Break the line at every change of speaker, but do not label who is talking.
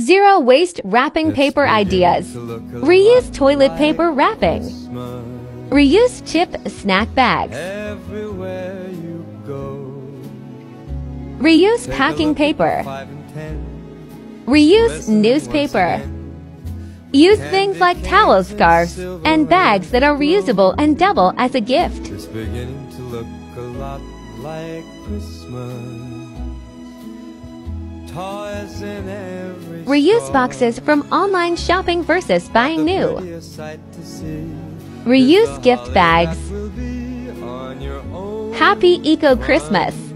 Zero waste wrapping paper ideas. Reuse toilet paper wrapping. Reuse chip snack bags.
Everywhere you go.
Reuse packing paper.
five and ten.
Reuse newspaper. Use things like towels, scarves, and bags that are reusable and double as a gift.
It's beginning to look a lot like Christmas. Toys in every
Reuse boxes from online shopping versus buying new. Reuse gift bags. Happy Eco Christmas.